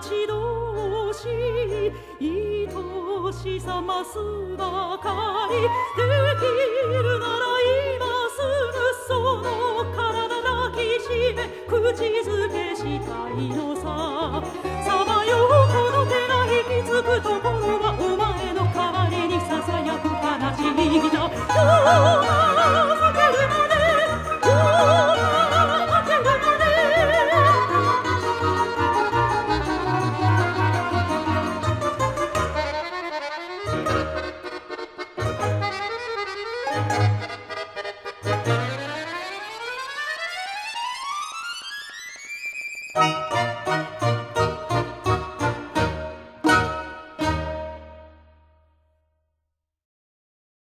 ち同士愛しさますばかり。できるなら今すぐその体抱きしめ口づけしたいのさ。さまようこの手が引きつくところはお前の代わりにささやく悲しみだ